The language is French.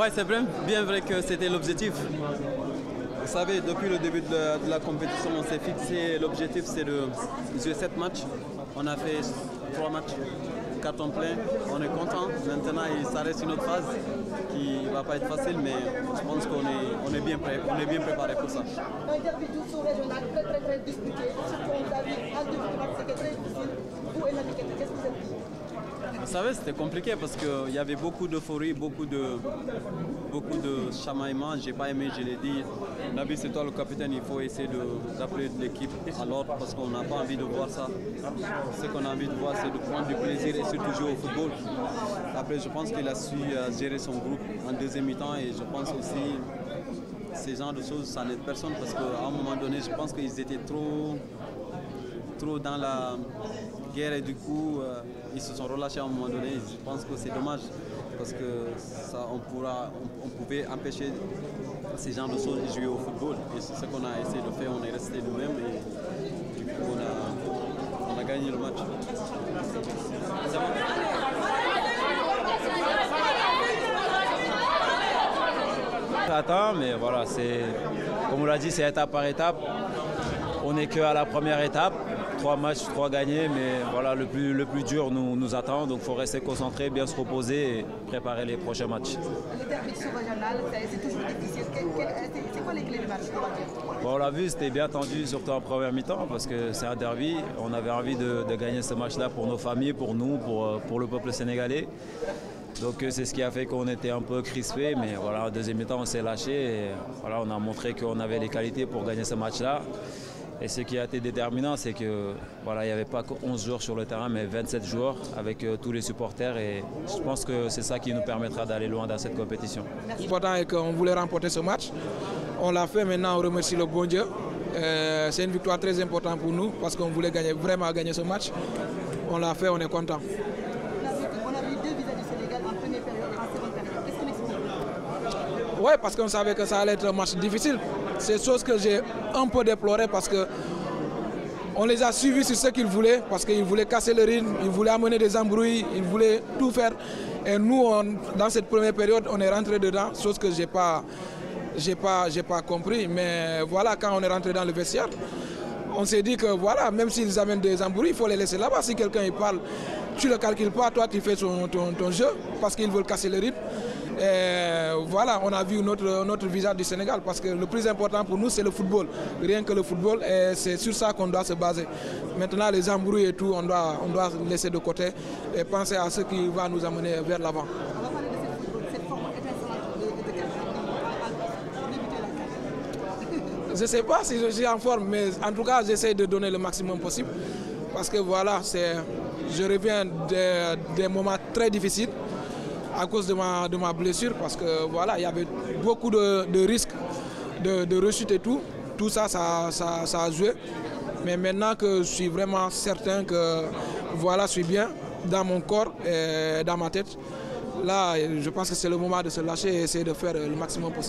Ouais, c'est bien, vrai que c'était l'objectif. Vous savez, depuis le début de la, compétition, on s'est fixé l'objectif, c'est de jouer 7 matchs. On a fait 3 matchs, carton plein. On est content. Maintenant, il s'arrête une autre phase qui ne va pas être facile, mais je pense qu'on est, bien, préparé pour ça. Très très très. Surtout, on a vu en début de match, c'était très difficile. Vous et la qu'est-ce que vous avez dit vous savez, c'était compliqué parce qu'il y avait beaucoup d'euphorie, beaucoup de, beaucoup de chamaillement. J'ai pas aimé, je l'ai dit. Nabi, c'est toi le capitaine, il faut essayer d'appeler l'équipe à l'ordre parce qu'on n'a pas envie de voir ça. Ce qu'on a envie de voir, c'est de prendre du plaisir et surtout jouer au football. Après, je pense qu'il a su euh, gérer son groupe en deuxième mi-temps et je pense aussi ces genres de choses, ça n'aide personne parce qu'à un moment donné, je pense qu'ils étaient trop, trop dans la guerre et du coup, euh, ils se sont relâchés à un moment donné. Je pense que c'est dommage parce que ça, on, pourra, on, pouvait empêcher ces gens de jouer au football. Et c'est ce qu'on a essayé de faire. On est resté nous-mêmes et du coup, on a, on a gagné le match. Attends, mais voilà, c'est comme on l'a dit, c'est étape par étape. On n'est qu'à la première étape trois matchs, trois gagnés, mais voilà, le plus, le plus dur nous, nous attend. Donc il faut rester concentré, bien se reposer et préparer les prochains matchs. Le derby régional, c'est toujours difficile. C'est quoi les clés du match? On l'a vu, c'était bien tendu, surtout en première mi-temps, parce que c'est un derby. On avait envie de, gagner ce match-là pour nos familles, pour nous, pour, euh, pour le peuple sénégalais. Donc euh, c'est ce qui a fait qu'on était un peu crispé, mais voilà, en deuxième mi-temps, on s'est lâché et voilà, on a montré qu'on avait les qualités pour gagner ce match-là. Et ce qui a été déterminant, c'est que voilà, il n'y avait pas que 11 joueurs sur le terrain, mais 27 joueurs avec euh, tous les supporters. Et je pense que c'est ça qui nous permettra d'aller loin dans cette compétition. L'important est qu'on voulait remporter ce match. On l'a fait maintenant, on remercie le bon Dieu. Euh, c'est une victoire très importante pour nous parce qu'on voulait gagner, vraiment gagner ce match. On l'a fait, on est content. On a vu deux vis du Sénégal en première période et en seconde période. Qu'est-ce qu'on explique Oui, parce qu'on savait que ça allait être un match difficile. C'est chose que j'ai un peu déploré parce que on les a suivis sur ce qu'ils voulaient, parce qu'ils voulaient casser le rythme, ils voulaient amener des embrouilles, ils voulaient tout faire. Et nous, dans cette première période, on est rentré dedans, chose que je n'ai pas, pas, compris. Mais voilà, quand on est rentré dans le vestiaire, on s'est dit que voilà, même s'ils amènent des embrouilles, il faut les laisser là-bas. Si quelqu'un il parle, tu ne le calcules pas, toi tu fais ton, ton jeu parce qu'ils veulent casser le rythme. Et voilà, on a vu notre, visage du Sénégal parce que le plus important pour nous, c'est le football. Rien que le football, et c'est sur ça qu'on doit se baser. Maintenant, les embrouilles et tout, on doit, on doit laisser de côté et penser à ce qui va nous amener vers l'avant. Je ne sais pas si je suis en forme, mais en tout cas, j'essaie de donner le maximum possible. Parce que voilà, je reviens des moments très difficiles à cause de ma, de ma blessure parce que voilà, il y avait beaucoup de, risques de, de, rechute et tout. Tout ça ça, ça, a joué. Mais maintenant que je suis vraiment certain que voilà, je suis bien dans mon corps et dans ma tête, là, je pense que c'est le moment de se lâcher et essayer de faire le maximum possible.